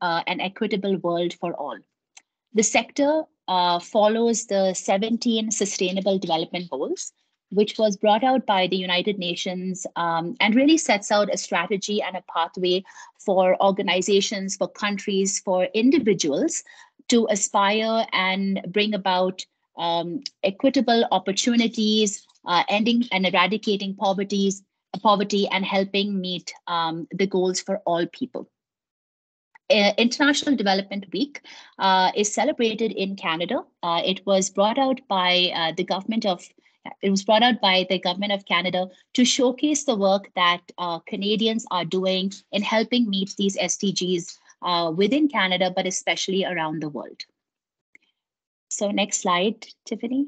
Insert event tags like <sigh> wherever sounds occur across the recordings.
uh, an equitable world for all. The sector uh, follows the 17 Sustainable Development Goals, which was brought out by the United Nations um, and really sets out a strategy and a pathway for organizations, for countries, for individuals to aspire and bring about um, equitable opportunities, uh, ending and eradicating poverties, poverty, and helping meet um, the goals for all people. International Development Week uh, is celebrated in Canada. Uh, it was brought out by uh, the government of it was brought out by the government of Canada to showcase the work that uh, Canadians are doing in helping meet these SDGs uh, within Canada, but especially around the world. So next slide, Tiffany.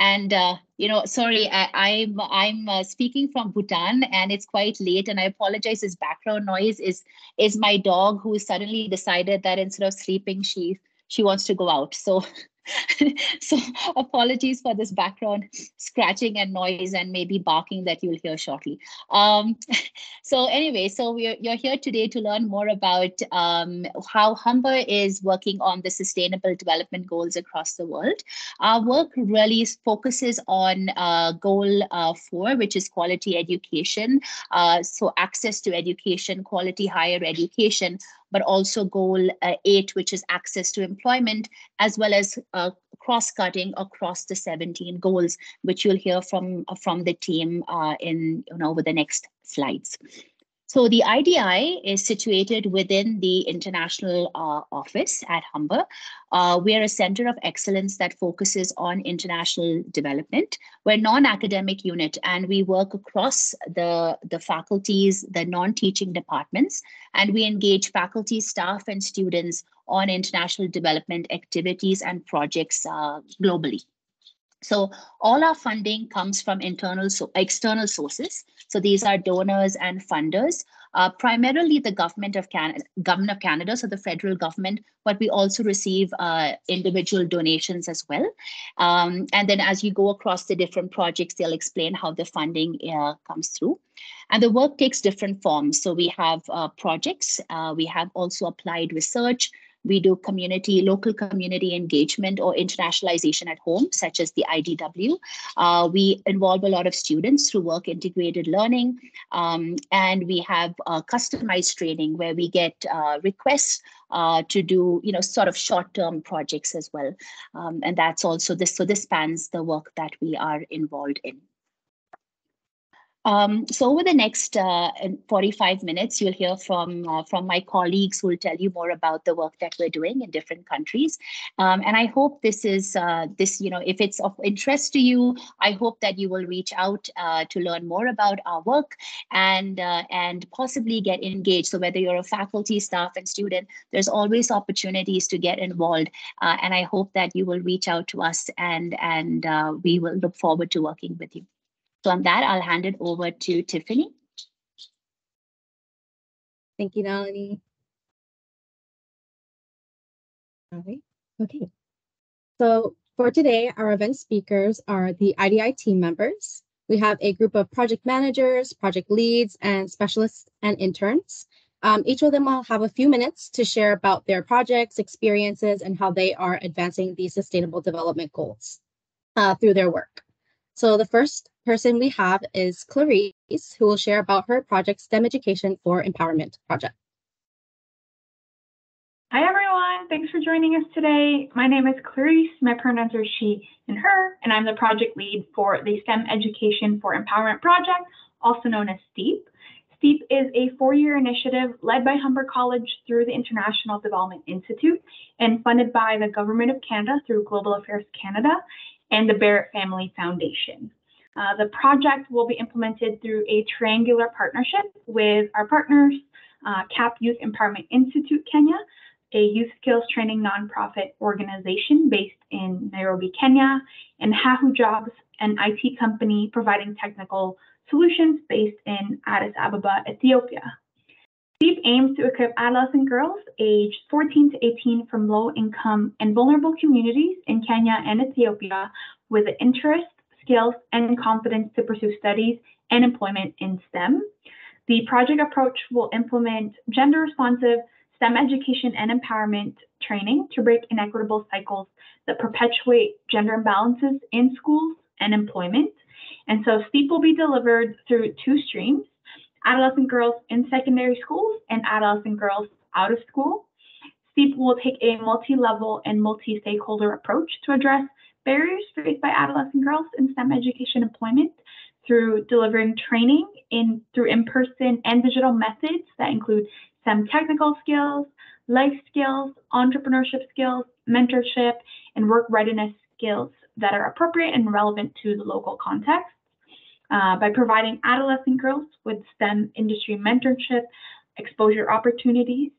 And uh, you know, sorry, I, am I'm, I'm uh, speaking from Bhutan, and it's quite late, and I apologize. This background noise is is my dog who suddenly decided that instead of sleeping, she she wants to go out. So <laughs> <laughs> so apologies for this background scratching and noise and maybe barking that you'll hear shortly. Um, <laughs> so anyway, so we're, you're here today to learn more about um, how Humber is working on the sustainable development goals across the world. Our work really focuses on uh, goal uh, four, which is quality education. Uh, so access to education, quality higher education, but also goal uh, eight, which is access to employment, as well as uh, cross-cutting across the 17 goals, which you'll hear from, from the team uh, in you know, over the next slides. So the IDI is situated within the international uh, office at Humber. Uh, we're a center of excellence that focuses on international development. We're a non-academic unit and we work across the, the faculties, the non-teaching departments, and we engage faculty, staff, and students on international development activities and projects uh, globally. So all our funding comes from internal, so external sources. So these are donors and funders, uh, primarily the government of Canada, government of Canada, so the federal government, but we also receive uh, individual donations as well. Um, and then as you go across the different projects, they'll explain how the funding uh, comes through. And the work takes different forms. So we have uh, projects, uh, we have also applied research, we do community, local community engagement or internationalization at home, such as the IDW. Uh, we involve a lot of students through work integrated learning. Um, and we have uh, customized training where we get uh, requests uh, to do, you know, sort of short-term projects as well. Um, and that's also this, so this spans the work that we are involved in. Um, so over the next uh, 45 minutes, you'll hear from uh, from my colleagues who will tell you more about the work that we're doing in different countries. Um, and I hope this is uh, this, you know, if it's of interest to you, I hope that you will reach out uh, to learn more about our work and uh, and possibly get engaged. So whether you're a faculty, staff, and student, there's always opportunities to get involved. Uh, and I hope that you will reach out to us and and we will look forward to working with you. So on that, I'll hand it over to Tiffany. Thank you, Nalini. All right, okay. So for today, our event speakers are the IDI team members. We have a group of project managers, project leads, and specialists and interns. Um, each of them will have a few minutes to share about their projects, experiences, and how they are advancing the sustainable development goals uh, through their work. So the first person we have is Clarice, who will share about her project STEM Education for Empowerment project. Hi, everyone. Thanks for joining us today. My name is Clarice. My pronouns are she and her, and I'm the project lead for the STEM Education for Empowerment project, also known as STEEP. STEEP is a four-year initiative led by Humber College through the International Development Institute and funded by the Government of Canada through Global Affairs Canada and the Barrett Family Foundation. Uh, the project will be implemented through a triangular partnership with our partners, uh, CAP Youth Empowerment Institute Kenya, a youth skills training nonprofit organization based in Nairobi, Kenya, and Hahu Jobs, an IT company providing technical solutions based in Addis Ababa, Ethiopia. STEEP aims to equip adolescent girls aged 14 to 18 from low income and vulnerable communities in Kenya and Ethiopia with the interest, skills, and confidence to pursue studies and employment in STEM. The project approach will implement gender responsive STEM education and empowerment training to break inequitable cycles that perpetuate gender imbalances in schools and employment. And so STEEP will be delivered through two streams, adolescent girls in secondary schools and adolescent girls out of school. STEEP will take a multi-level and multi-stakeholder approach to address barriers faced by adolescent girls in STEM education employment through delivering training in through in-person and digital methods that include STEM technical skills, life skills, entrepreneurship skills, mentorship, and work readiness skills that are appropriate and relevant to the local context. Uh, by providing adolescent girls with STEM industry mentorship, exposure opportunities,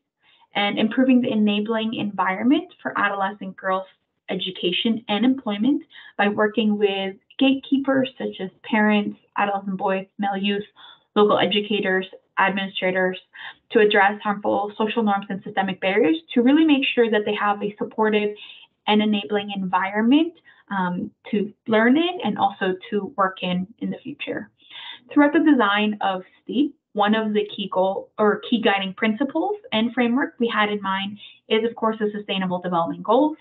and improving the enabling environment for adolescent girls' education and employment by working with gatekeepers such as parents, adolescent boys, male youth, local educators, administrators to address harmful social norms and systemic barriers to really make sure that they have a supportive and enabling environment um, to learn in and also to work in in the future. Throughout the design of STEEP, one of the key goal or key guiding principles and framework we had in mind is, of course, the Sustainable Development Goals.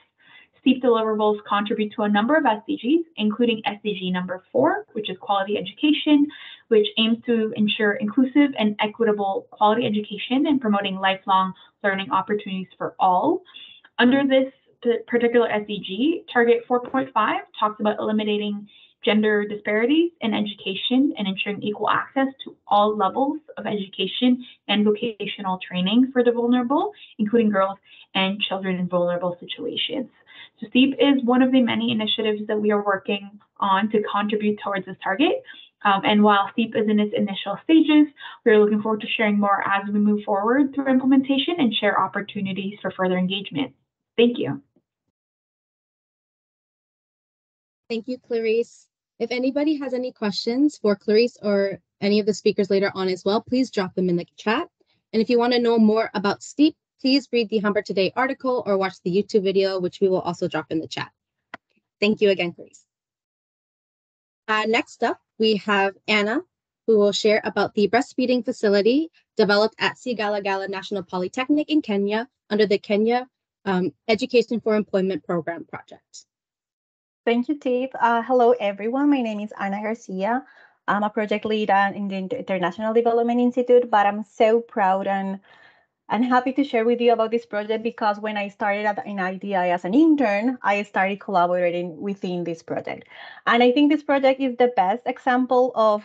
STEEP deliverables contribute to a number of SDGs, including SDG number four, which is quality education, which aims to ensure inclusive and equitable quality education and promoting lifelong learning opportunities for all. Under this particular SDG, Target 4.5 talks about eliminating gender disparities in education and ensuring equal access to all levels of education and vocational training for the vulnerable, including girls and children in vulnerable situations. STEEP is one of the many initiatives that we are working on to contribute towards this target. Um, and while STEEP is in its initial stages, we are looking forward to sharing more as we move forward through implementation and share opportunities for further engagement. Thank you. Thank you, Clarice. If anybody has any questions for Clarice or any of the speakers later on as well, please drop them in the chat. And if you want to know more about STEEP, please read the Humber Today article or watch the YouTube video, which we will also drop in the chat. Thank you again, Clarice. Uh, next up, we have Anna, who will share about the breastfeeding facility developed at Sigalagala National Polytechnic in Kenya under the Kenya um, Education for Employment Program project. Thank you, Tiff. Uh, hello, everyone. My name is Ana Garcia. I'm a project lead in the International Development Institute, but I'm so proud and and happy to share with you about this project because when I started at in IDI as an intern, I started collaborating within this project. And I think this project is the best example of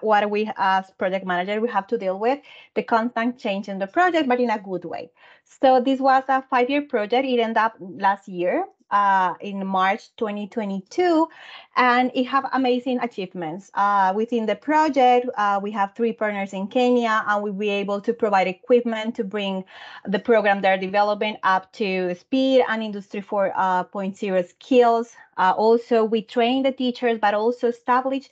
what we as project manager we have to deal with the constant change in the project but in a good way. So this was a five-year project. It ended up last year uh, in March 2022, and it have amazing achievements. Uh, within the project, uh, we have three partners in Kenya, and we'll be able to provide equipment to bring the program they're developing up to speed and Industry 4.0 skills. Uh, also, we train the teachers, but also establish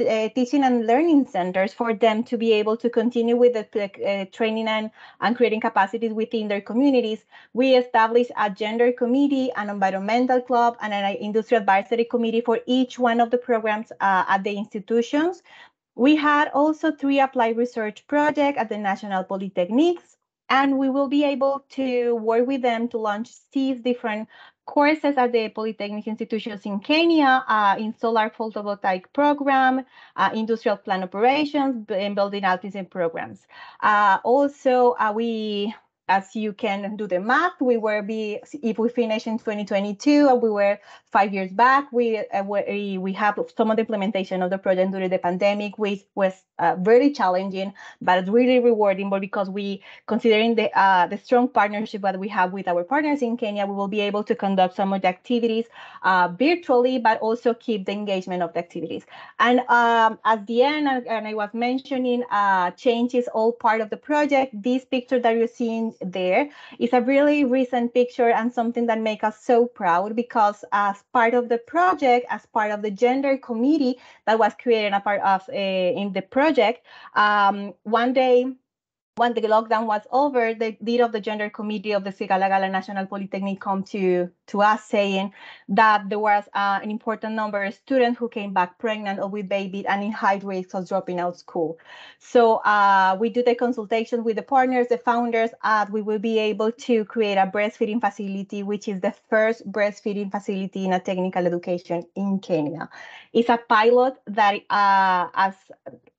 uh, teaching and learning centers for them to be able to continue with the uh, training and, and creating capacities within their communities. We established a gender committee, an environmental club, and an industry advisory committee for each one of the programs uh, at the institutions. We had also three applied research projects at the National Polytechnics, and we will be able to work with them to launch these different courses at the Polytechnic institutions in Kenya uh, in solar photovoltaic program, uh, industrial plant operations, and building autism programs. Uh, also, uh, we as you can do the math, we were be if we finish in 2022 and we were five years back, we uh, we, we have some of the implementation of the project during the pandemic, which was uh, very challenging, but it's really rewarding. But because we considering the uh, the strong partnership that we have with our partners in Kenya, we will be able to conduct some of the activities uh, virtually, but also keep the engagement of the activities. And um, at the end, and I was mentioning, uh, change is all part of the project. This picture that you're seeing there is a really recent picture and something that makes us so proud because as part of the project, as part of the gender committee that was created a part of uh, in the project, um, one day when the lockdown was over, the leader of the gender committee of the Sigalagala National Polytechnic come to, to us saying that there was uh, an important number of students who came back pregnant or with babies and in high risk of dropping out school. So uh, we do the consultation with the partners, the founders, and we will be able to create a breastfeeding facility, which is the first breastfeeding facility in a technical education in Kenya. It's a pilot that, uh, as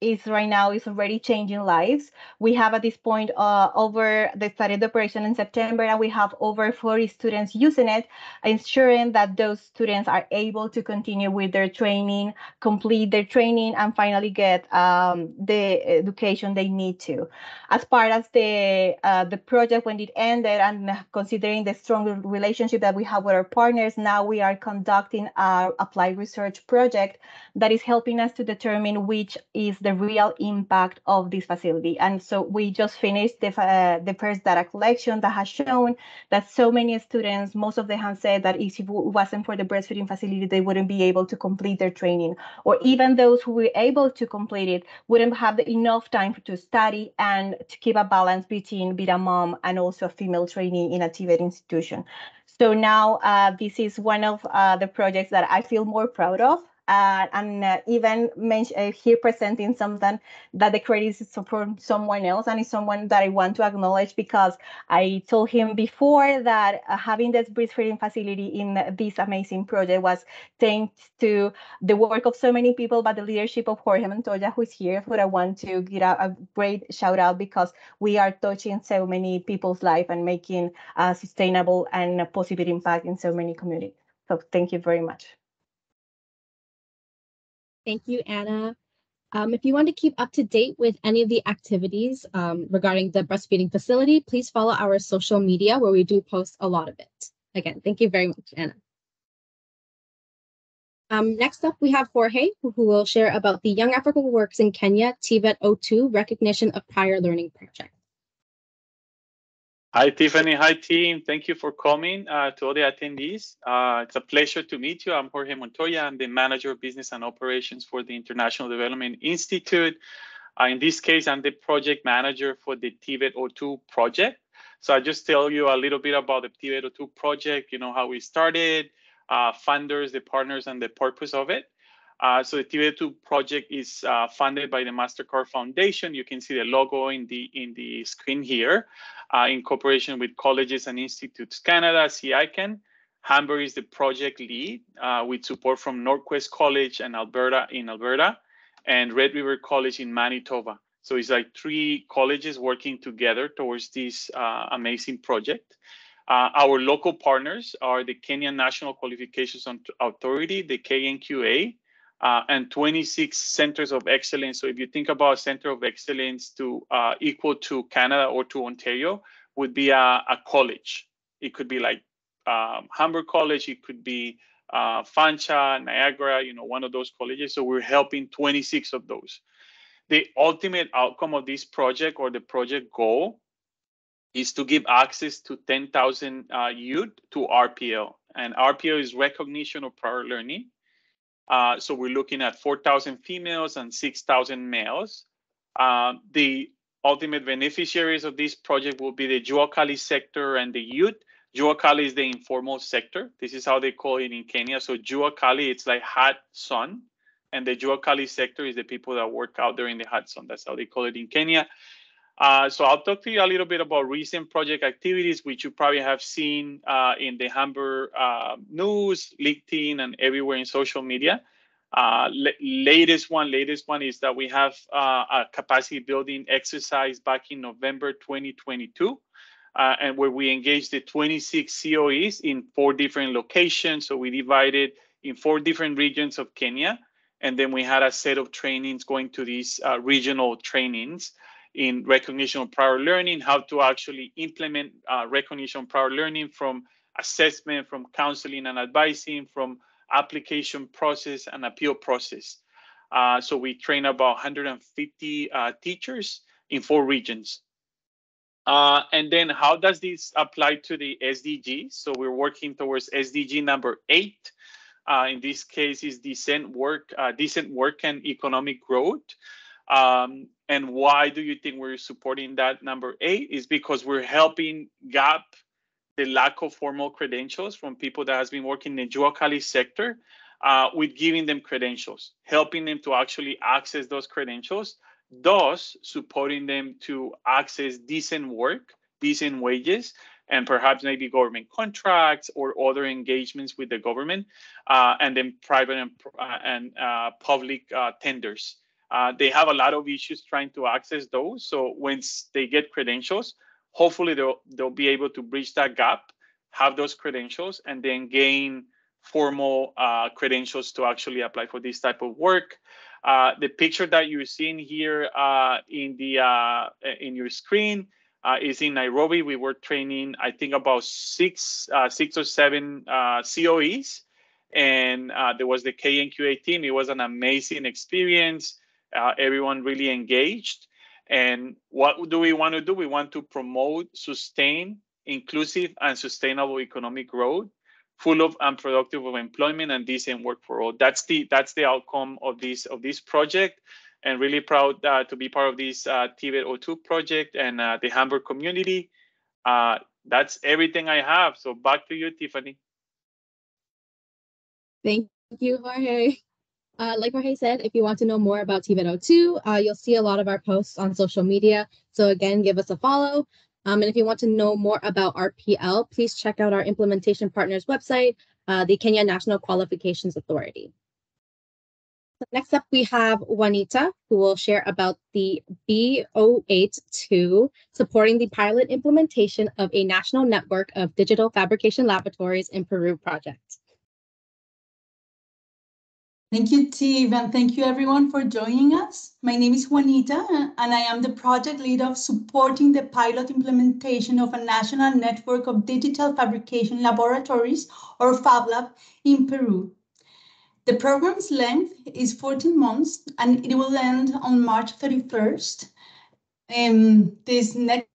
is right now, is already changing lives. We have at this point uh, over the started the operation in September, and we have over 40 students using it, ensuring that those students are able to continue with their training, complete their training, and finally get um, the education they need to. As part of the uh, the project when it ended, and considering the strong relationship that we have with our partners, now we are conducting our applied research project that is helping us to determine which is the real impact of this facility. And so we just finished the, uh, the first data collection that has shown that so many students, most of them have said that if it wasn't for the breastfeeding facility, they wouldn't be able to complete their training. Or even those who were able to complete it wouldn't have enough time to study and to keep a balance between being a mom and also a female trainee in a TVET institution. So now uh, this is one of uh, the projects that I feel more proud of uh, and uh, even mention, uh, here presenting something that the credit is from someone else and it's someone that I want to acknowledge because I told him before that uh, having this breastfeeding facility in this amazing project was thanks to the work of so many people, but the leadership of Jorge Montoya, who is here, who I want to give a, a great shout out because we are touching so many people's life and making a sustainable and a positive impact in so many communities. So thank you very much. Thank you, Anna. Um, if you want to keep up to date with any of the activities um, regarding the breastfeeding facility, please follow our social media where we do post a lot of it. Again, thank you very much, Anna. Um, next up, we have Jorge, who, will share about the Young Africa Works in Kenya TVET 02 Recognition of Prior Learning Project. Hi, Tiffany. Hi, team. Thank you for coming uh, to all the attendees. Uh, it's a pleasure to meet you. I'm Jorge Montoya. I'm the Manager of Business and Operations for the International Development Institute. Uh, in this case, I'm the project manager for the TVET 02 project. So I just tell you a little bit about the TVET 02 project, you know, how we started, uh, funders, the partners, and the purpose of it. Uh, so the TVET2 project is uh, funded by the MasterCard Foundation. You can see the logo in the in the screen here, uh, in cooperation with Colleges and Institutes Canada, CICAN. Humber is the project lead uh, with support from NorQuest College and Alberta in Alberta, and Red River College in Manitoba. So it's like three colleges working together towards this uh, amazing project. Uh, our local partners are the Kenyan National Qualifications Authority, the KNQA, uh, and 26 centers of excellence. So if you think about center of excellence to uh, equal to Canada or to Ontario, would be a, a college. It could be like um, Humber College. It could be uh, Fanshawe, Niagara. You know, one of those colleges. So we're helping 26 of those. The ultimate outcome of this project or the project goal is to give access to 10,000 uh, youth to RPL. And RPL is recognition of prior learning. Uh, so we're looking at 4,000 females and 6,000 males. Uh, the ultimate beneficiaries of this project will be the Jua Kali sector and the youth. Jua Kali is the informal sector. This is how they call it in Kenya. So Jua Kali, it's like hot sun. And the Jua Kali sector is the people that work out there in the hot sun. That's how they call it in Kenya. Uh, so I'll talk to you a little bit about recent project activities, which you probably have seen uh, in the Humber uh, news, LinkedIn, and everywhere in social media. Uh, latest one, latest one is that we have uh, a capacity building exercise back in November 2022, uh, and where we engaged the 26 COEs in four different locations. So we divided in four different regions of Kenya, and then we had a set of trainings going to these regional trainings in recognition of prior learning, how to actually implement uh, recognition of prior learning from assessment, from counseling and advising, from application process and appeal process. Uh, so we train about 150 uh, teachers in four regions. Uh, and then how does this apply to the SDG? So we're working towards SDG number eight. Uh, in this case is decent work, uh, decent work and economic growth. Um, and why do you think we're supporting that number eight? Is because we're helping gap the lack of formal credentials from people that has been working in the Jua Kali sector uh, with giving them credentials, helping them to actually access those credentials, thus supporting them to access decent work, decent wages, and perhaps maybe government contracts or other engagements with the government, uh, and then private and, uh, and uh, public uh, tenders. Uh, they have a lot of issues trying to access those. So once they get credentials, hopefully they'll they'll be able to bridge that gap, have those credentials, and then gain formal uh, credentials to actually apply for this type of work. Uh, the picture that you're seeing here uh, in the uh, in your screen is in Nairobi. We were training, I think, about six six or seven COEs, and there was the KNQA team. It was an amazing experience. Everyone really engaged. And what do we want to do? We want to promote, sustain, inclusive, and sustainable economic growth full of and productive of employment and decent work for all. That's the that's the outcome of this of this project, and really proud uh, to be part of this uh, TVET O2 project and uh, the Humber community. Uh, that's everything I have. So back to you, Tiffany. Thank you, Jorge. Uh, like Jorge said, if you want to know more about TVET O2, uh, you'll see a lot of our posts on social media. So again, give us a follow. Um, and if you want to know more about RPL, please check out our implementation partners website, uh, the Kenya National Qualifications Authority. Next up, we have Juanita, who will share about the B082 supporting the pilot implementation of a national network of digital fabrication laboratories in Peru project. Thank you, Tiff, and thank you everyone for joining us. My name is Juanita, and I am the project lead of supporting the pilot implementation of a national network of digital fabrication laboratories, or FabLab, in Peru. The program's length is 14 months, and it will end on March 31st. Um, this next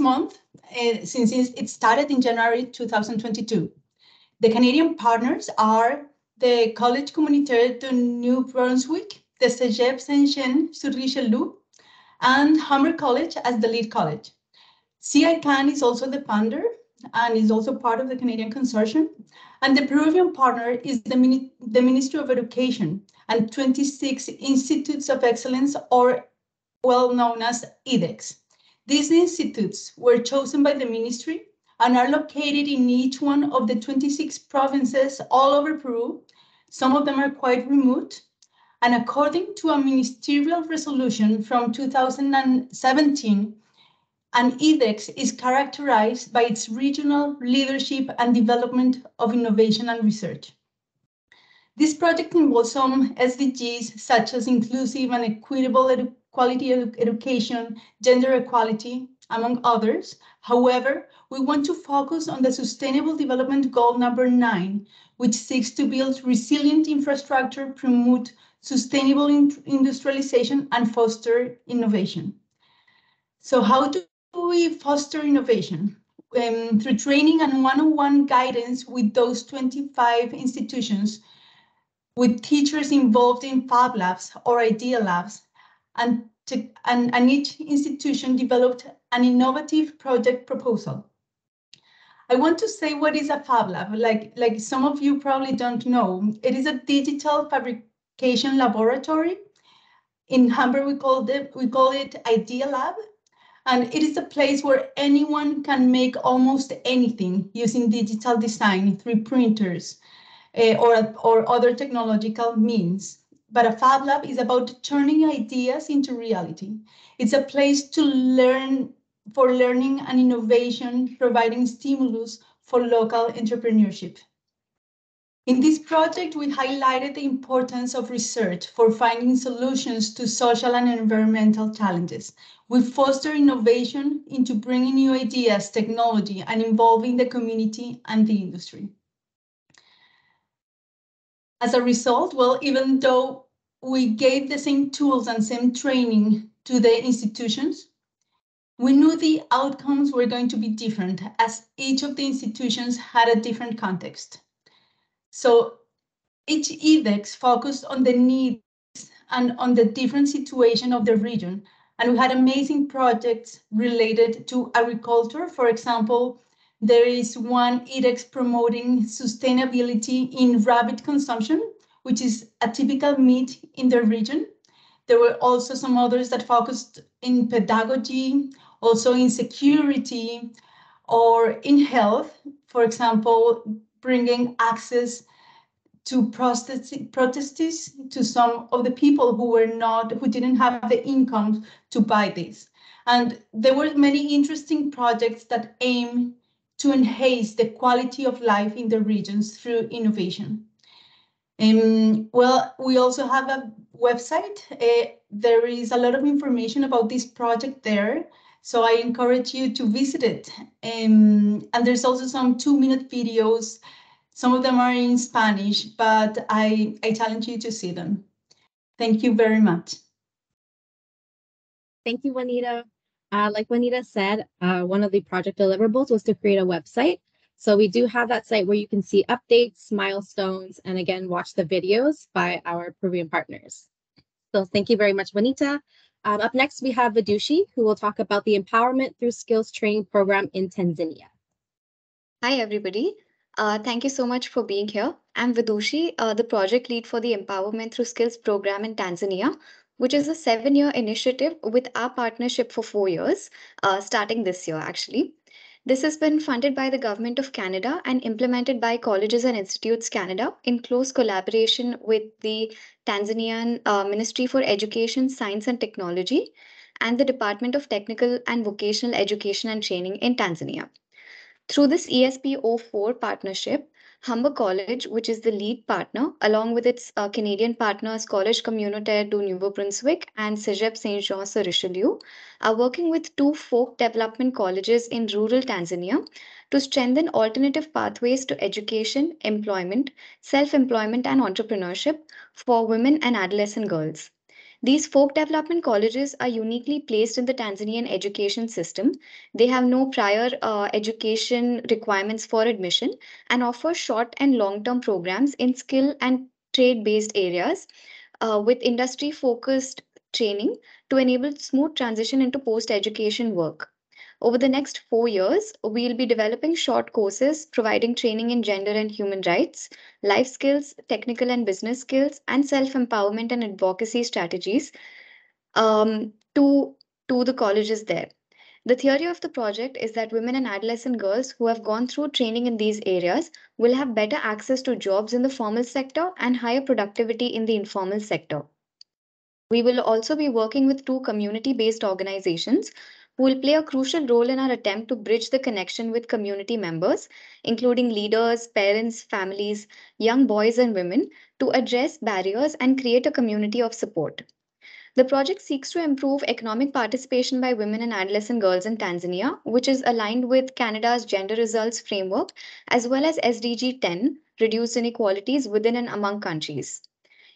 month, uh, since it started in January 2022. The Canadian partners are the Collège Communautaire de New Brunswick, the Cégep Saint-Jean sur Richelieu, and Humber College as the lead college. CICAN is also the funder and is also part of the Canadian consortium. And the Peruvian partner is the, Mini the Ministry of Education and 26 Institutes of Excellence, or well known as IDEX. These institutes were chosen by the ministry and are located in each one of the 26 provinces all over Peru. Some of them are quite remote. And according to a ministerial resolution from 2017, an IDEX is characterized by its regional leadership and development of innovation and research. This project involves some SDGs such as inclusive and equitable quality edu education, gender equality, among others. However, we want to focus on the Sustainable Development Goal number nine, which seeks to build resilient infrastructure, promote sustainable in industrialization, and foster innovation. So how do we foster innovation? Um, through training and one-on-one guidance with those 25 institutions, with teachers involved in Fab Labs or Idea Labs, and, to, and, and each institution developed an innovative project proposal. I want to say what is a Fab Lab. Like, like some of you probably don't know, it is a digital fabrication laboratory. In Humber, we call it, we call it Idea Lab. And it is a place where anyone can make almost anything using digital design through printers uh, or, or other technological means. But a Fab Lab is about turning ideas into reality. It's a place to learn for learning and innovation, providing stimulus for local entrepreneurship. In this project, we highlighted the importance of research for finding solutions to social and environmental challenges. We foster innovation into bringing new ideas, technology, and involving the community and the industry. As a result, well, even though we gave the same tools and same training to the institutions, we knew the outcomes were going to be different as each of the institutions had a different context. So each IDEX focused on the needs and on the different situation of the region. And we had amazing projects related to agriculture. For example, there is one IDEX promoting sustainability in rabbit consumption, which is a typical meat in the region. There were also some others that focused in pedagogy, also in security, or in health. For example, bringing access to prostheses to some of the people who were not, who didn't have the income to buy this. And there were many interesting projects that aim to enhance the quality of life in the regions through innovation. Um, well, we also have a website. Uh, there is a lot of information about this project there. So I encourage you to visit it. Um, and there's also some two minute videos. Some of them are in Spanish, but I, I challenge you to see them. Thank you very much. Thank you, Juanita. Uh, like Juanita said, uh, one of the project deliverables was to create a website. So we do have that site where you can see updates, milestones, and again, watch the videos by our Peruvian partners. So thank you very much, Juanita. Um, up next, we have Vidushi, who will talk about the Empowerment Through Skills Training Program in Tanzania. Hi, everybody. Uh, thank you so much for being here. I'm Vidushi, uh, the project lead for the Empowerment Through Skills program in Tanzania, which is a seven year initiative with our partnership for four years, uh, starting this year, actually. This has been funded by the Government of Canada and implemented by Colleges and Institutes Canada in close collaboration with the Tanzanian uh, Ministry for Education, Science and Technology and the Department of Technical and Vocational Education and Training in Tanzania. Through this ESP 04 partnership, Humber College, which is the lead partner, along with its uh, Canadian partners Collège Communautaire du Nouveau-Brunswick and Cégep Saint-Jean-sur-Richelieu, are working with two folk development colleges in rural Tanzania to strengthen alternative pathways to education, employment, self-employment and entrepreneurship for women and adolescent girls. These folk development colleges are uniquely placed in the Tanzanian education system. They have no prior uh, education requirements for admission and offer short and long term programs in skill and trade based areas uh, with industry focused training to enable smooth transition into post education work. Over the next four years, we'll be developing short courses providing training in gender and human rights, life skills, technical and business skills, and self empowerment and advocacy strategies um, to, to the colleges there. The theory of the project is that women and adolescent girls who have gone through training in these areas will have better access to jobs in the formal sector and higher productivity in the informal sector. We will also be working with two community based organizations who will play a crucial role in our attempt to bridge the connection with community members, including leaders, parents, families, young boys and women, to address barriers and create a community of support. The project seeks to improve economic participation by women and adolescent girls in Tanzania, which is aligned with Canada's gender results framework, as well as SDG 10, reduce inequalities within and among countries.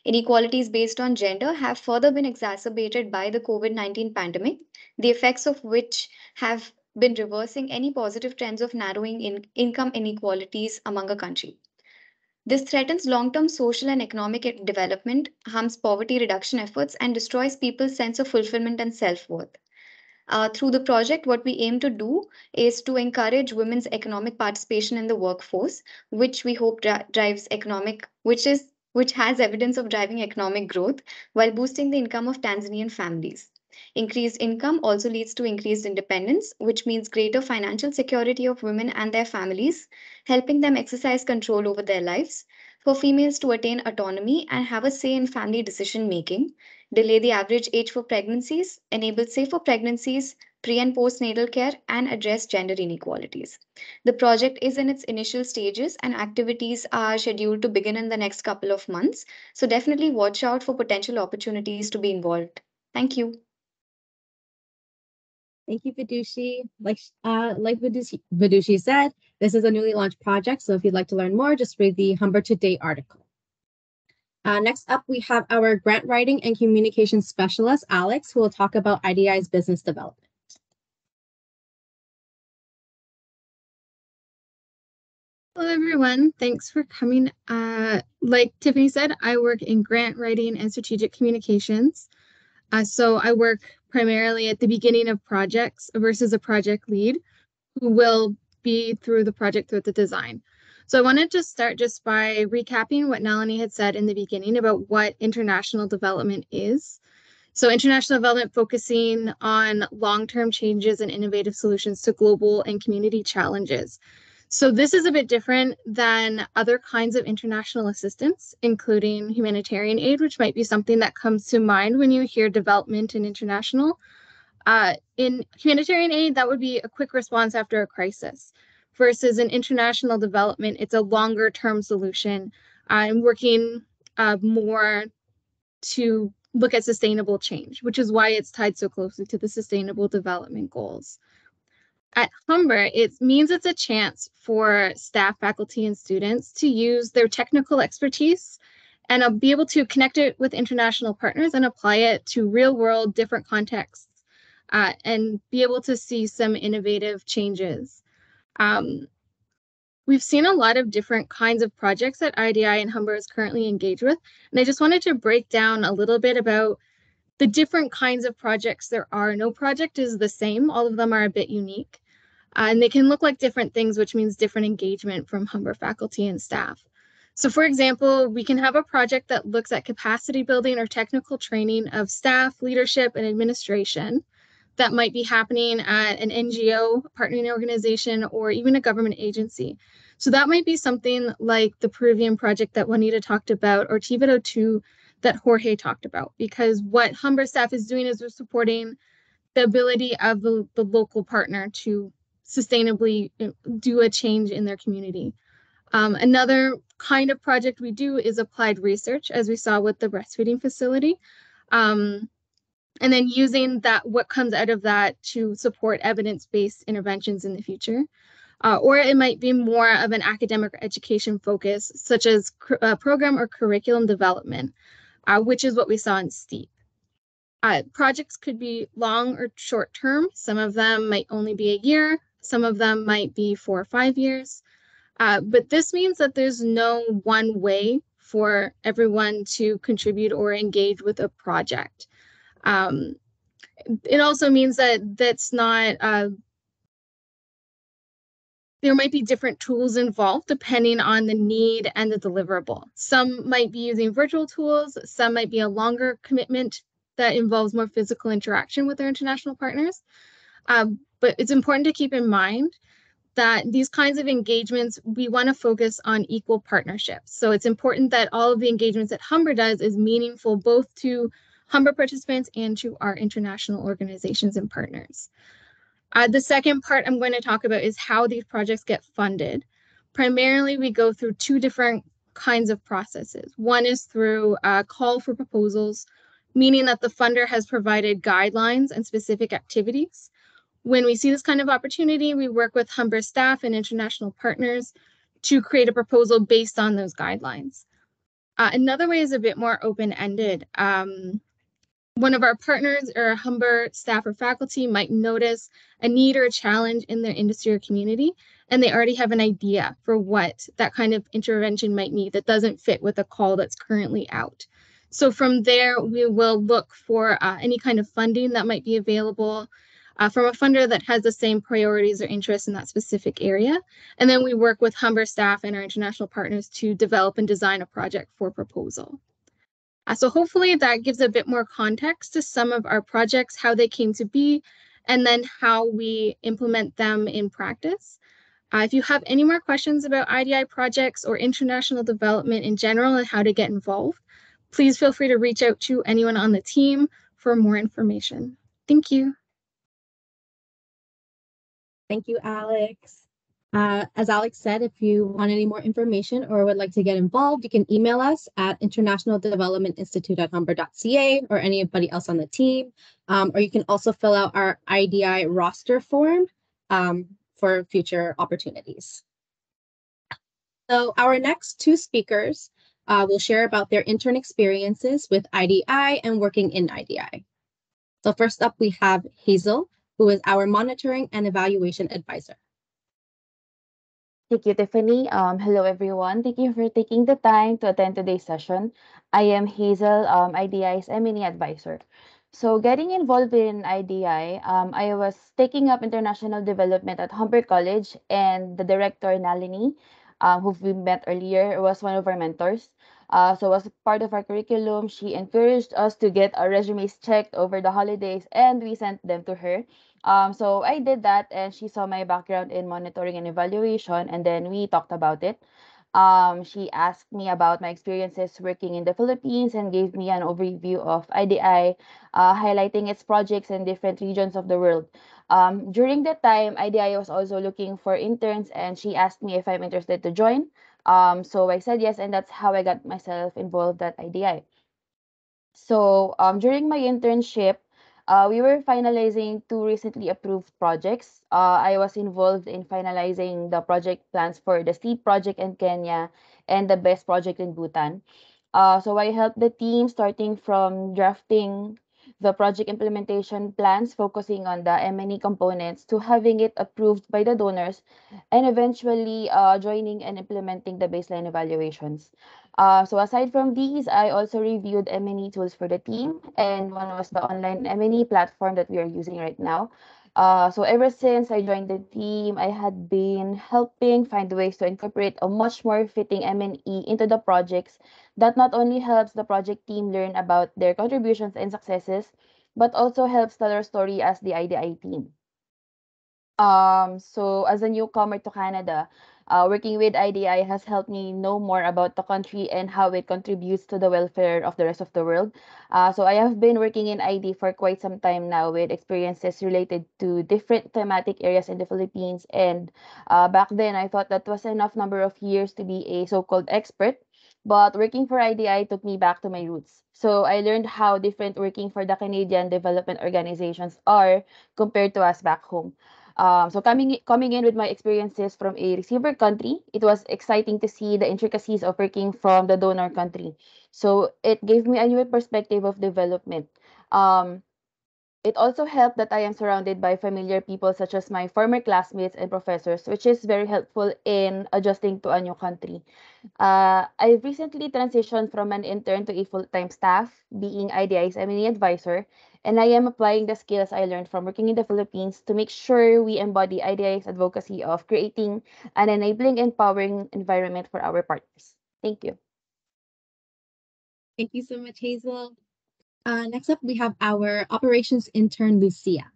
Inequalities based on gender have further been exacerbated by the COVID 19 pandemic, the effects of which have been reversing any positive trends of narrowing in income inequalities among a country. This threatens long term social and economic development, harms poverty reduction efforts, and destroys people's sense of fulfillment and self worth. Uh, through the project, what we aim to do is to encourage women's economic participation in the workforce, which we hope dri drives economic, which is which has evidence of driving economic growth while boosting the income of Tanzanian families. Increased income also leads to increased independence, which means greater financial security of women and their families, helping them exercise control over their lives, for females to attain autonomy and have a say in family decision making, delay the average age for pregnancies, enable safer pregnancies, pre and postnatal care, and address gender inequalities. The project is in its initial stages and activities are scheduled to begin in the next couple of months. So definitely watch out for potential opportunities to be involved. Thank you. Thank you, Vidushi. Like, uh, like Vidushi, Vidushi said, this is a newly launched project. So if you'd like to learn more, just read the Humber Today article. Uh, next up, we have our grant writing and communication specialist, Alex, who will talk about IDI's business development. Hello, everyone. Thanks for coming. Uh, like Tiffany said, I work in grant writing and strategic communications. Uh, so I work primarily at the beginning of projects versus a project lead who will be through the project through the design. So I wanted to start just by recapping what Nalini had said in the beginning about what international development is. So international development focusing on long-term changes and innovative solutions to global and community challenges. So this is a bit different than other kinds of international assistance, including humanitarian aid, which might be something that comes to mind when you hear development and international. Uh, in humanitarian aid, that would be a quick response after a crisis, versus in international development, it's a longer term solution. I'm working uh, more to look at sustainable change, which is why it's tied so closely to the sustainable development goals. At Humber, it means it's a chance for staff, faculty, and students to use their technical expertise and be able to connect it with international partners and apply it to real world different contexts uh, and be able to see some innovative changes. Um, we've seen a lot of different kinds of projects that IDI and Humber is currently engaged with. And I just wanted to break down a little bit about the different kinds of projects there are. No project is the same, all of them are a bit unique. Uh, and they can look like different things, which means different engagement from Humber faculty and staff. So for example, we can have a project that looks at capacity building or technical training of staff, leadership, and administration that might be happening at an NGO, partnering organization, or even a government agency. So that might be something like the Peruvian project that Juanita talked about, or TVET 2 that Jorge talked about, because what Humber staff is doing is we're supporting the ability of the, the local partner to sustainably do a change in their community. Um, another kind of project we do is applied research, as we saw with the breastfeeding facility. Um, and then using that, what comes out of that to support evidence-based interventions in the future. Uh, or it might be more of an academic education focus, such as uh, program or curriculum development, uh, which is what we saw in STEEP. Uh, projects could be long or short term. Some of them might only be a year. Some of them might be four or five years. Uh, but this means that there's no one way for everyone to contribute or engage with a project. Um, it also means that that's not, uh, there might be different tools involved depending on the need and the deliverable. Some might be using virtual tools, some might be a longer commitment that involves more physical interaction with their international partners. Um, but it's important to keep in mind that these kinds of engagements, we want to focus on equal partnerships. So it's important that all of the engagements that Humber does is meaningful both to Humber participants and to our international organizations and partners. Uh, the second part I'm going to talk about is how these projects get funded. Primarily, we go through two different kinds of processes. One is through a call for proposals, meaning that the funder has provided guidelines and specific activities. When we see this kind of opportunity, we work with Humber staff and international partners to create a proposal based on those guidelines. Uh, another way is a bit more open-ended. Um, one of our partners or Humber staff or faculty might notice a need or a challenge in their industry or community, and they already have an idea for what that kind of intervention might need that doesn't fit with a call that's currently out. So from there, we will look for uh, any kind of funding that might be available uh, from a funder that has the same priorities or interests in that specific area. And then we work with Humber staff and our international partners to develop and design a project for proposal. Uh, so hopefully that gives a bit more context to some of our projects, how they came to be, and then how we implement them in practice. Uh, if you have any more questions about IDI projects or international development in general and how to get involved, please feel free to reach out to anyone on the team for more information. Thank you. Thank you, Alex. Uh, as Alex said, if you want any more information or would like to get involved, you can email us at internationaldevelopmentinstitute.humber.ca or anybody else on the team. Um, or you can also fill out our IDI roster form um, for future opportunities. So our next two speakers uh, will share about their intern experiences with IDI and working in IDI. So first up, we have Hazel, who is our monitoring and evaluation advisor. Thank you, Tiffany. Um, hello, everyone. Thank you for taking the time to attend today's session. I am Hazel, um, IDI's M&E advisor. So getting involved in IDI, um, I was taking up international development at Humber College and the director, Nalini, um, who we met earlier, was one of our mentors. Uh, so as part of our curriculum, she encouraged us to get our resumes checked over the holidays and we sent them to her. Um, so I did that and she saw my background in monitoring and evaluation and then we talked about it. Um, she asked me about my experiences working in the Philippines and gave me an overview of IDI, uh, highlighting its projects in different regions of the world. Um, during that time, IDI was also looking for interns and she asked me if I'm interested to join. Um, so I said yes, and that's how I got myself involved at IDI. So um, during my internship, uh, we were finalizing two recently approved projects. Uh, I was involved in finalizing the project plans for the SLEEP project in Kenya and the BEST project in Bhutan. Uh, so I helped the team starting from drafting the project implementation plans, focusing on the M&E components, to having it approved by the donors, and eventually uh, joining and implementing the baseline evaluations. Uh, so aside from these, I also reviewed M&E tools for the team, and one was the online M&E platform that we are using right now. Uh, so ever since I joined the team, I had been helping find ways to incorporate a much more fitting M&E into the projects that not only helps the project team learn about their contributions and successes, but also helps tell our story as the IDI team. Um, so as a newcomer to Canada, uh, working with IDI has helped me know more about the country and how it contributes to the welfare of the rest of the world. Uh, so I have been working in ID for quite some time now with experiences related to different thematic areas in the Philippines. And uh, back then, I thought that was enough number of years to be a so-called expert. But working for IDI took me back to my roots. So I learned how different working for the Canadian development organizations are compared to us back home. Um, so coming coming in with my experiences from a receiver country, it was exciting to see the intricacies of working from the donor country. So it gave me a new perspective of development. Um, it also helped that I am surrounded by familiar people such as my former classmates and professors, which is very helpful in adjusting to a new country. Uh, I've recently transitioned from an intern to a full-time staff, being IDI's M&E advisor, and I am applying the skills I learned from working in the Philippines to make sure we embody IDI's advocacy of creating an enabling, empowering environment for our partners. Thank you. Thank you so much, Hazel. Uh, next up, we have our operations intern, Lucia.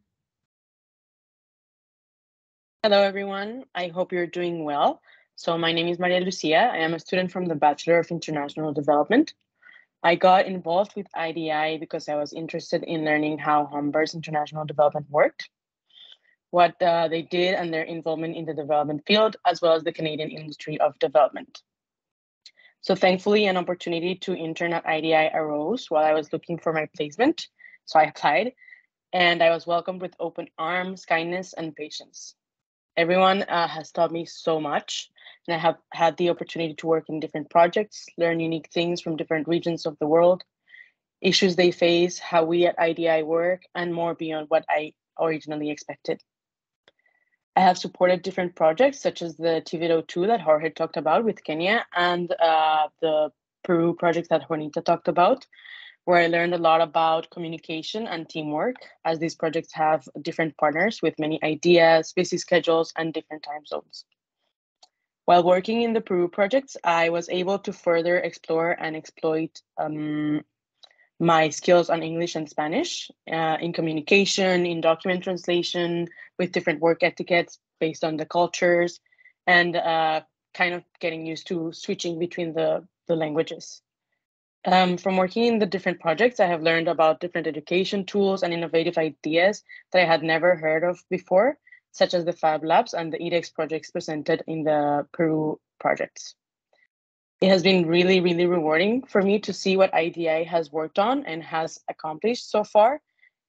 Hello, everyone. I hope you're doing well. So my name is Maria Lucia. I am a student from the Bachelor of International Development. I got involved with IDI because I was interested in learning how Humber's international development worked, what uh, they did, and their involvement in the development field, as well as the Canadian industry of development. So thankfully, an opportunity to intern at IDI arose while I was looking for my placement. So I applied, and I was welcomed with open arms, kindness, and patience. Everyone uh, has taught me so much, and I have had the opportunity to work in different projects, learn unique things from different regions of the world, issues they face, how we at IDI work, and more beyond what I originally expected. I have supported different projects such as the TVIT02 that Jorge talked about with Kenya and uh, the Peru project that Juanita talked about, where I learned a lot about communication and teamwork, as these projects have different partners with many ideas, busy schedules, and different time zones. While working in the Peru projects, I was able to further explore and exploit um, my skills on English and Spanish uh, in communication, in document translation, with different work etiquettes based on the cultures, and uh, kind of getting used to switching between the, the languages. Um, from working in the different projects, I have learned about different education tools and innovative ideas that I had never heard of before, such as the Fab Labs and the edX projects presented in the Peru projects. It has been really, really rewarding for me to see what IDI has worked on and has accomplished so far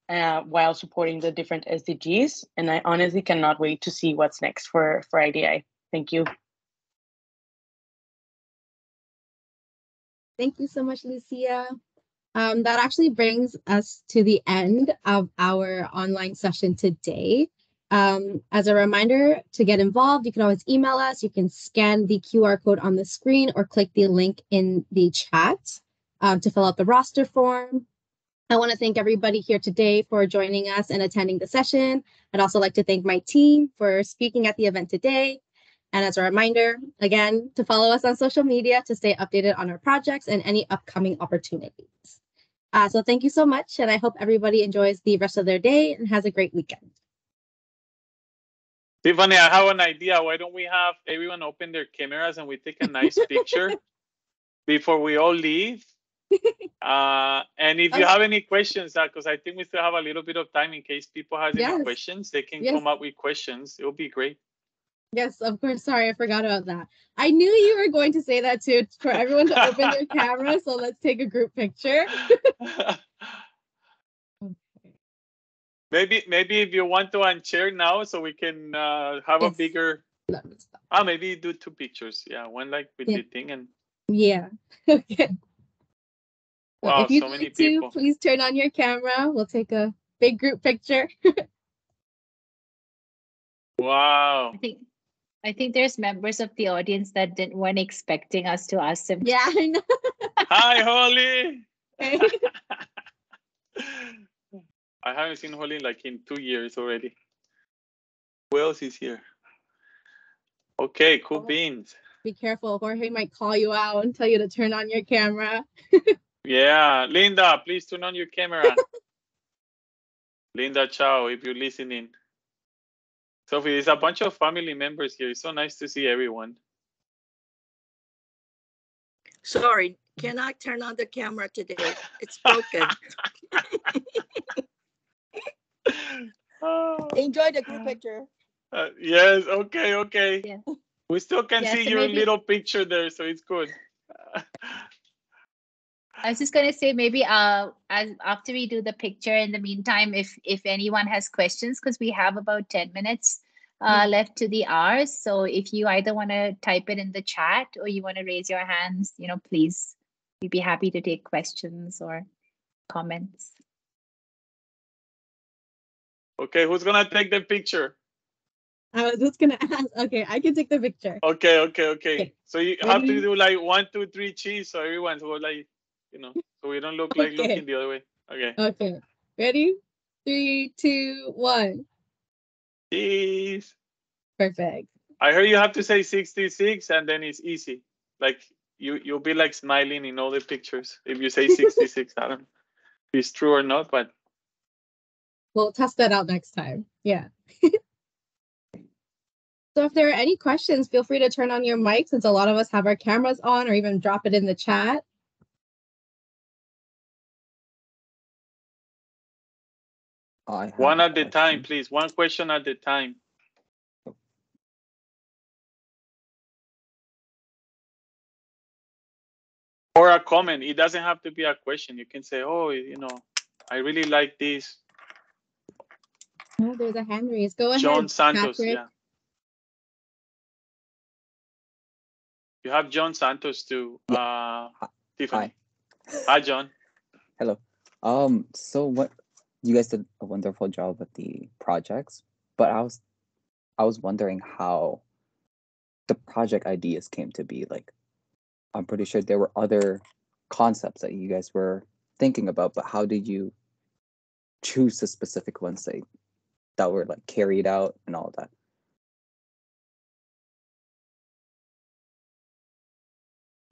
uh, while supporting the different SDGs. And I honestly cannot wait to see what's next for, for IDI. Thank you. Thank you so much, Lucia. Um, that actually brings us to the end of our online session today. Um, as a reminder to get involved, you can always email us. You can scan the QR code on the screen or click the link in the chat um, to fill out the roster form. I want to thank everybody here today for joining us and attending the session. I'd also like to thank my team for speaking at the event today. And as a reminder, again, to follow us on social media to stay updated on our projects and any upcoming opportunities. Uh, so thank you so much, and I hope everybody enjoys the rest of their day and has a great weekend. Tiffany, I have an idea. Why don't we have everyone open their cameras and we take a nice <laughs> picture before we all leave? <laughs> Uh, and if you have any questions, because uh, I think we still have a little bit of time in case people have yes. any questions, they can yes. come up with questions. It will be great. Yes, of course. Sorry, I forgot about that. I knew you were going to say that too, for everyone to open their <laughs> camera. So let's take a group picture. <laughs> Maybe maybe if you want to unchair now so we can uh, have yes. a bigger ah maybe do two pictures. Yeah, one like with yeah. the thing and yeah. <laughs> okay. Wow, if you'd so like to, please turn on your camera. We'll take a big group picture. wow. I think I think there's members of the audience that didn't weren't expecting us to ask them. Yeah, I know. Hi, Holly. <laughs> Hey. I haven't seen Holly like in two years already. Who else is here? Okay, cool oh, beans. Be careful, Jorge might call you out and tell you to turn on your camera. <laughs> yeah, Linda, please turn on your camera. <laughs> Linda Chow, if you're listening. Sophie, there's a bunch of family members here. It's so nice to see everyone. Sorry, cannot turn on the camera today. It's broken. <laughs> Enjoy the group picture. Uh, yes, okay, okay. Yeah. We still can yeah, see so your maybe... little picture there, so it's good. <laughs> I was just gonna say maybe uh as after we do the picture in the meantime, if if anyone has questions, because we have about 10 minutes uh, mm-hmm. left to the hours. So if you either want to type it in the chat or you want to raise your hands, you know, please, we'd be happy to take questions or comments. Okay, who's gonna take the picture? I was just gonna <laughs> ask. Okay, I can take the picture. Okay, okay, okay. okay. So you Ready? have to do like one, two, three cheese, so everyone's go like, you know, so we don't look like okay. looking the other way. Okay. Okay. Ready? Three, two, one. Cheese. Perfect. I heard you have to say 66 and then it's easy. Like you you'll be like smiling in all the pictures if you say <laughs> 66. I don't know if it's true or not, but we'll test that out next time. Yeah. <laughs> so if there are any questions, feel free to turn on your mic since a lot of us have our cameras on or even drop it in the chat. One at a time, please. One question at a time. Or a comment. It doesn't have to be a question. You can say, oh, you know, I really like this. Oh, there's a hand raise. Go ahead. John Santos, Patrick. yeah. You have John Santos too. Yeah. Uh, Tiffany. Hi. Hi, John. <laughs> Hello. Um. So what? You guys did a wonderful job with the projects, but I was, I was wondering how the project ideas came to be. Like, I'm pretty sure there were other concepts that you guys were thinking about, but how did you choose the specific ones that that were like carried out and all that.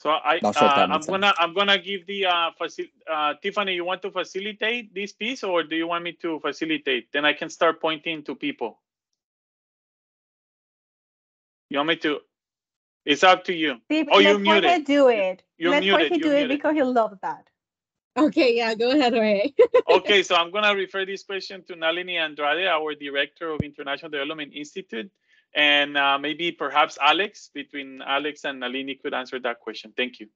So I, uh, I'm gonna I'm gonna give the uh, facil uh, Tiffany. You want to facilitate this piece, or do you want me to facilitate? Then I can start pointing to people. You want me to? It's up to you. Steve, oh, you muted. Let Do it. You're let muted. Jorge do muted. it because he'll love that. Okay, yeah, go ahead, Jorge. <laughs> okay, so I'm gonna refer this question to Nalini Andrade, our Director of International Development Institute, and uh, maybe perhaps Alex, between Alex and Nalini could answer that question. Thank you.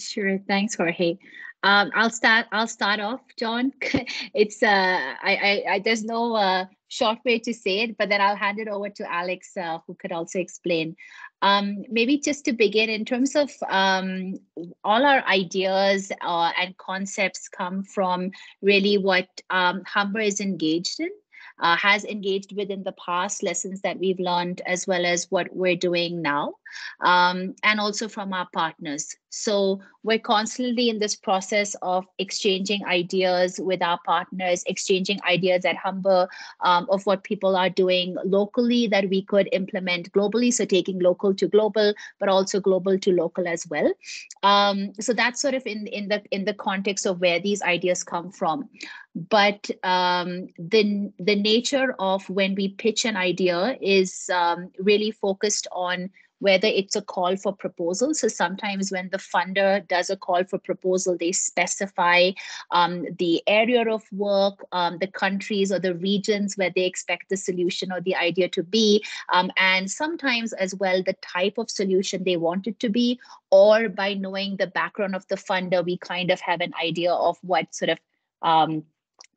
Sure, thanks, Jorge. Um, I'll start. I'll start off, John. <laughs> it's uh, I, I, I, there's no uh, short way to say it, but then I'll hand it over to Alex, uh, who could also explain. Um, maybe just to begin, in terms of um, all our ideas uh, and concepts come from really what um, Humber is engaged in. Uh, has engaged with in the past, lessons that we've learned, as well as what we're doing now, um, and also from our partners. So we're constantly in this process of exchanging ideas with our partners, exchanging ideas at Humber um, of what people are doing locally that we could implement globally. So taking local to global, but also global to local as well. Um, so that's sort of in in the in the context of where these ideas come from. But um, the the nature of when we pitch an idea is um, really focused on whether it's a call for proposal. So sometimes when the funder does a call for proposal, they specify um, the area of work, um, the countries or the regions where they expect the solution or the idea to be, um, and sometimes as well the type of solution they want it to be, or by knowing the background of the funder, we kind of have an idea of what sort of um,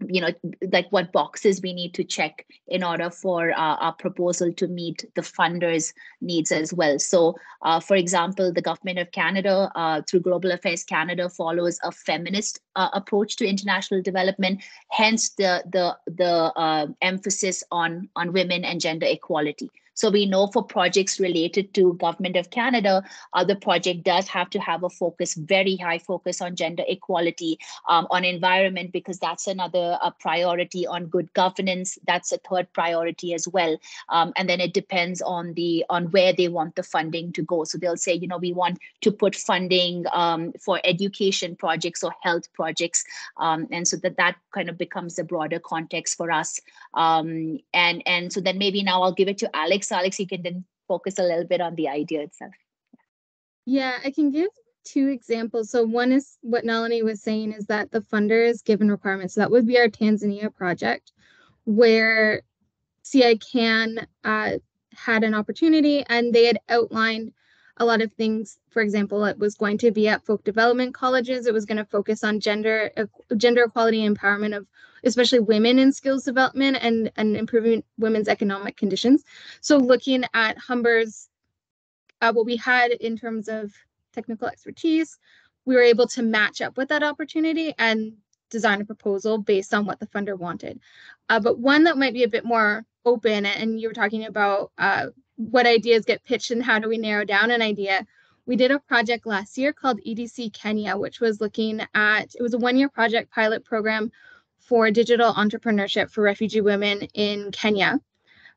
you know like what boxes we need to check in order for uh, our proposal to meet the funders needs as well. So uh, for example the government of canada uh, through global affairs canada follows a feminist uh, approach to international development hence the the the uh, emphasis on on women and gender equality so we know for projects related to Government of Canada, uh, the project does have to have a focus, very high focus on gender equality, um, on environment, because that's another uh, priority on good governance. That's a third priority as well. Um, and then it depends on the on where they want the funding to go. So they'll say, you know, we want to put funding um, for education projects or health projects. Um, and so that that kind of becomes a broader context for us. Um, and, and so then maybe now I'll give it to Alex so Alex, you can then focus a little bit on the idea itself. Yeah, I can give two examples. So one is what Nalini was saying is that the funder is given requirements. So that would be our Tanzania project, where CICAN uh, had an opportunity and they had outlined a lot of things. For example, it was going to be at folk development colleges. It was going to focus on gender gender equality empowerment of especially women in skills development and, and improving women's economic conditions. So looking at Humber's uh, what we had in terms of technical expertise, we were able to match up with that opportunity and design a proposal based on what the funder wanted. Uh, but one that might be a bit more open, and you were talking about uh, what ideas get pitched and how do we narrow down an idea. We did a project last year called EDC Kenya, which was looking at, it was a one year project pilot program for digital entrepreneurship for refugee women in Kenya.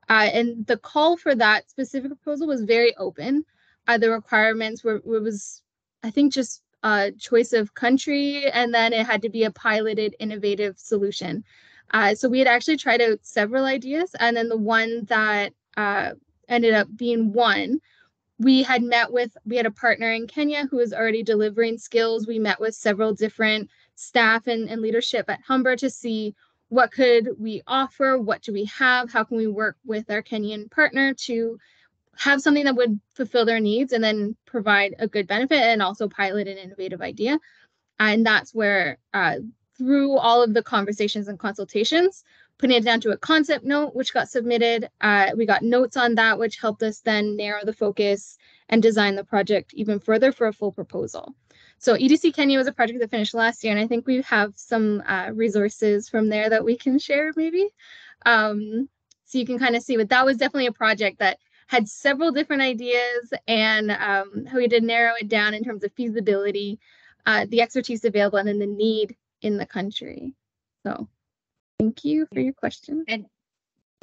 Uh, and the call for that specific proposal was very open. Uh, the requirements were, was, I think, just a choice of country, and then it had to be a piloted, innovative solution. Uh, so we had actually tried out several ideas, and then the one that uh, ended up being one. We had met with, we had a partner in Kenya who was already delivering skills. We met with several different staff and, and leadership at Humber to see what could we offer, what do we have, how can we work with our Kenyan partner to have something that would fulfill their needs and then provide a good benefit and also pilot an innovative idea. And that's where, uh, through all of the conversations and consultations, putting it down to a concept note, which got submitted. Uh, we got notes on that, which helped us then narrow the focus and design the project even further for a full proposal. So EDC Kenya was a project that finished last year, and I think we have some uh, resources from there that we can share maybe. Um, so you can kind of see, but that was definitely a project that had several different ideas and um, we did narrow it down in terms of feasibility, uh, the expertise available, and then the need in the country. So Thank you for your question. And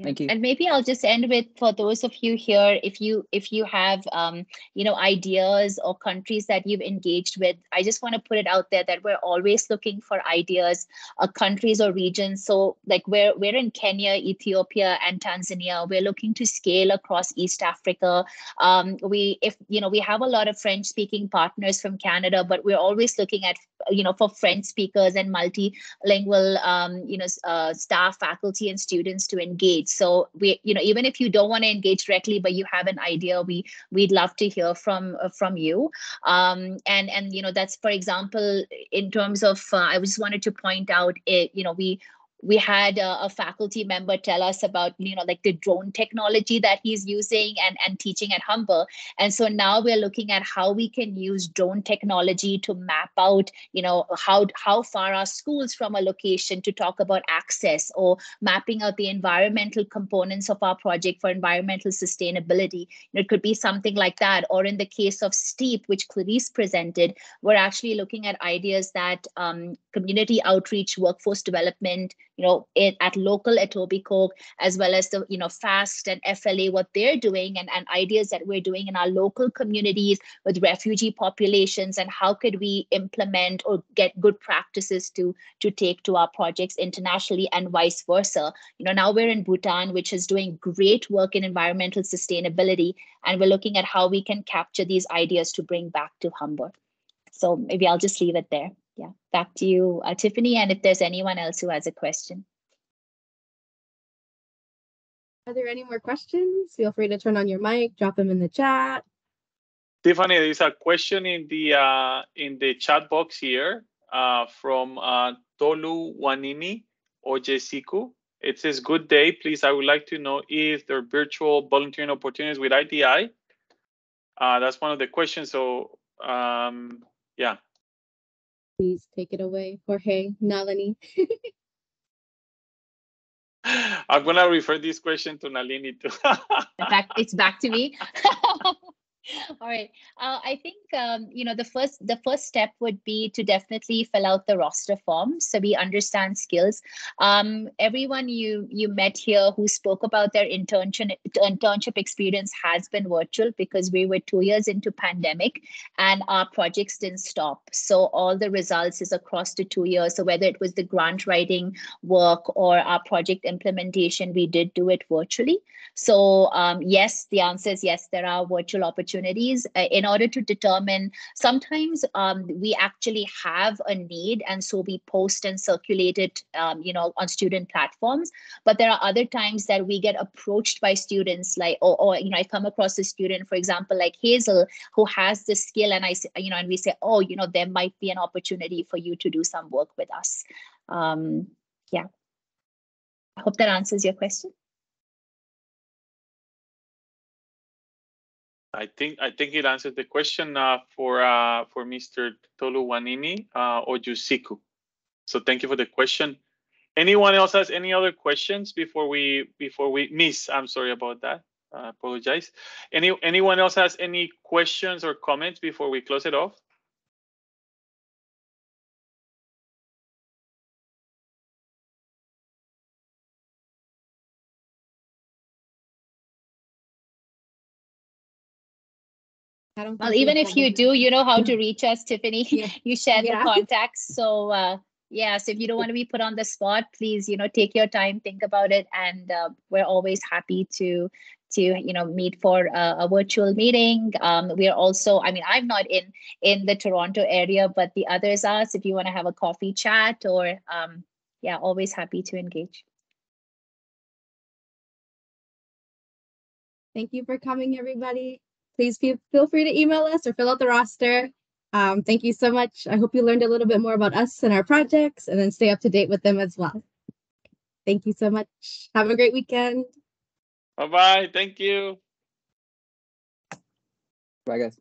Thank you. And maybe I'll just end with for those of you here, if you if you have um, you know ideas or countries that you've engaged with, I just want to put it out there that we're always looking for ideas, uh, countries or regions. So like we're we're in Kenya, Ethiopia, and Tanzania. We're looking to scale across East Africa. Um, we if you know we have a lot of French speaking partners from Canada, but we're always looking at you know for French speakers and multilingual um, you know uh, staff, faculty, and students to engage so we you know even if you don't want to engage directly but you have an idea we we'd love to hear from uh, from you. Um, and and you know that's for example in terms of uh, i just wanted to point out it you know we we had a, a, faculty member tell us about you know like the drone technology that he's using and and teaching at humber and so now we're looking at how we can use drone technology to map out you know how how far are schools from a location to talk about access or mapping out the environmental components of our project for environmental sustainability. It could be something like that. Or in the case of steep which clarice presented we're actually looking at ideas that um, community outreach workforce development you know, it, at local Etobicoke, as well as the, you know, FAST and FLA, what they're doing and, and ideas that we're doing in our local communities with refugee populations and how could we implement or get good practices to, to take to our projects internationally and vice versa. You know, now we're in Bhutan, which is doing great work in environmental sustainability, and we're looking at how we can capture these ideas to bring back to Humber. So maybe I'll just leave it there yeah, back to you, uh, Tiffany, and if there's anyone else who has a question. Are there any more questions? Feel free to turn on your mic, drop them in the chat. Tiffany, there's a question in the uh, in the chat box here uh, from uh, Tolu Wanini Ojesiku. It says, good day. Please, I would like to know if there are virtual volunteering opportunities with IDI. Uh, that's one of the questions. So um, yeah, Please take it away, Jorge, Nalini. I'm gonna refer this question to Nalini too. <laughs> Fact, it's back to me. <laughs> <laughs> All right. Uh, I think um, you know the first the first step would be to definitely fill out the roster form so we understand skills. Um, everyone you you met here who spoke about their internship internship experience has been virtual because we were two years into pandemic and our projects didn't stop. So all the results is across the two years. So whether it was the grant writing work or our project implementation, we did do it virtually. So um, yes, the answer is yes. There are virtual opportunities opportunities uh, in order to determine sometimes um, we actually have a need and so we post and circulate it um, you know on student platforms. But there are other times that we get approached by students like or, or you know i come across a student for example like hazel who has the skill and i you know and we say oh you know there might be an opportunity for you to do some work with us. Um, yeah. I hope that answers your question I think I think it answered the question uh, for uh, for Mr. Tolu Wanini uh, Ojusiku. So thank you for the question. Anyone else has any other questions before we before we miss? I'm sorry about that. I apologize. Any anyone else has any questions or comments before we close it off? Well, even if you do, you know how to <laughs> reach us, Tiffany. Yeah. <laughs> you shared yeah. the contacts. So uh, yeah, so if you don't want to be put on the spot, please, you know, take your time, think about it, and uh, we're always happy to to you know meet for a, a virtual meeting. Um, we are also, I mean, I'm not in in the Toronto area, but the others are. So if you want to have a coffee chat or um, yeah, always happy to engage. Thank you for coming, everybody please feel free to email us or fill out the roster. Um, thank you so much. I hope you learned a little bit more about us and our projects and then stay up to date with them as well. Thank you so much. Have a great weekend. Bye bye. Thank you. Bye, guys.